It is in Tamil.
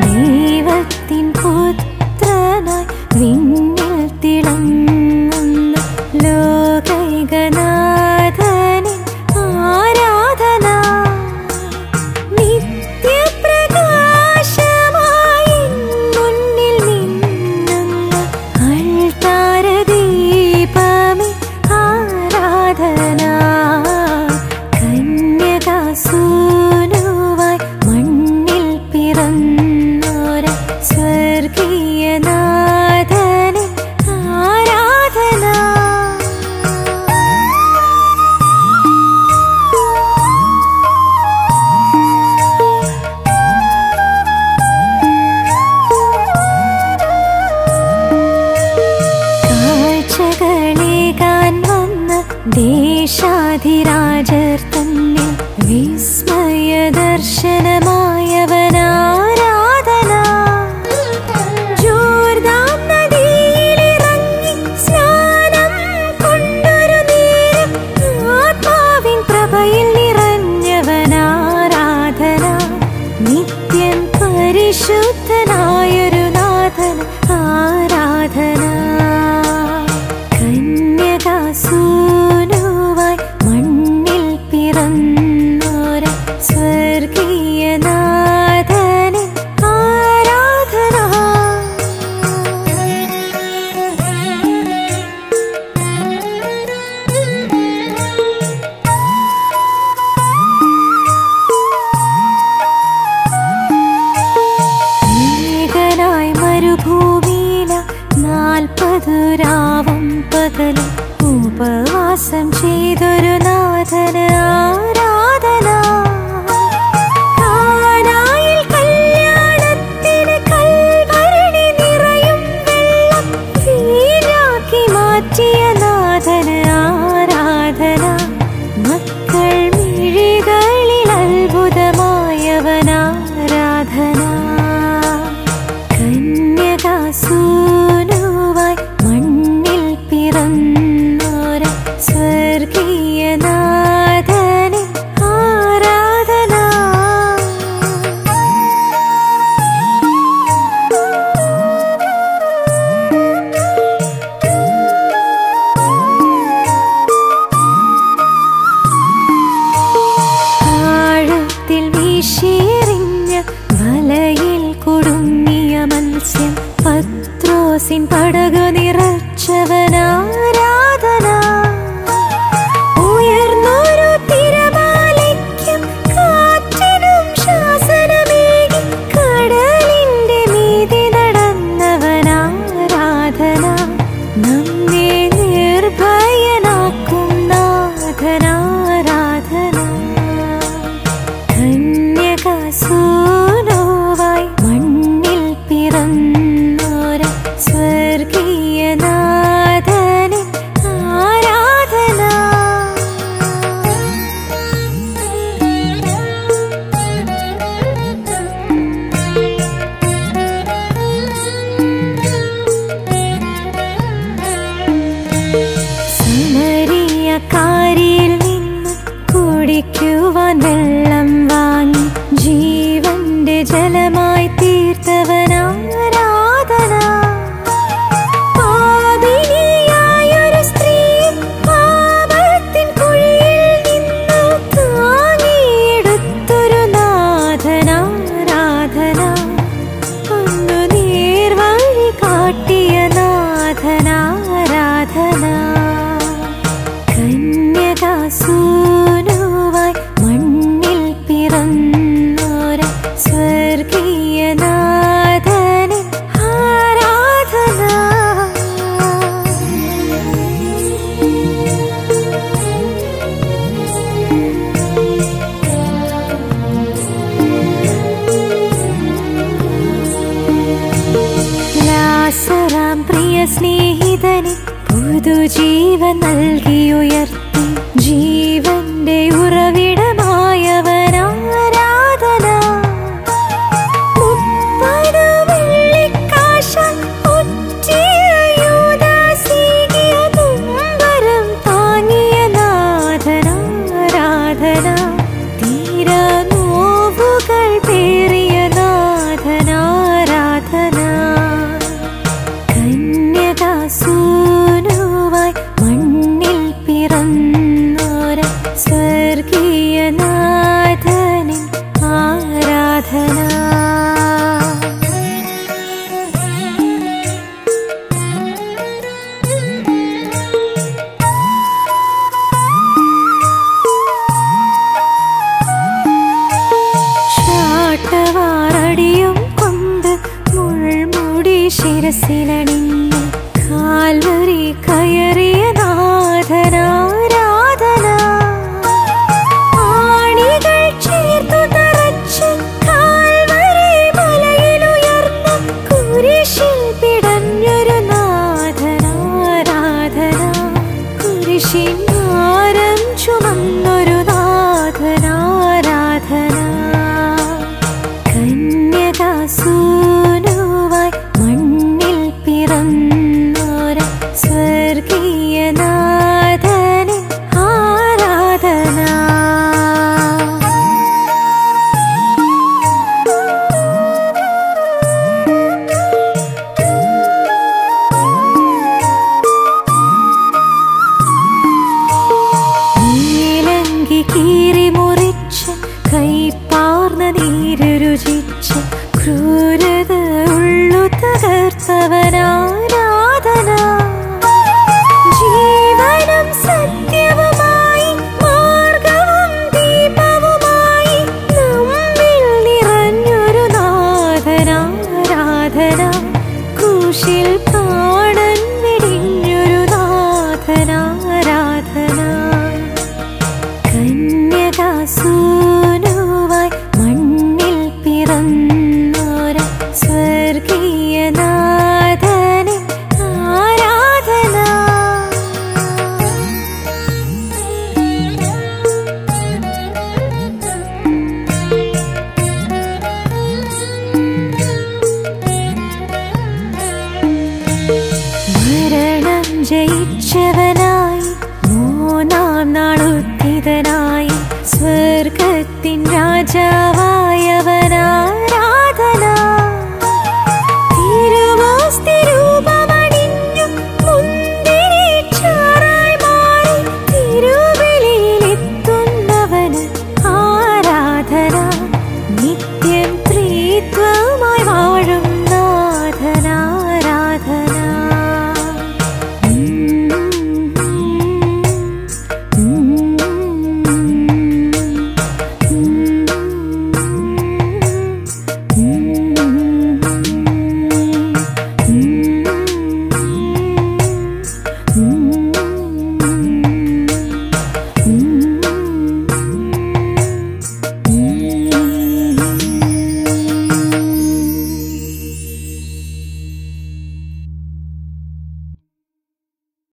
தெய்வத்தின் देशाधिराजर् மனசின் படகு நிறச்சவர். ജീവൻ നൽകി ഉയർത്തി ജീവ 心。kiri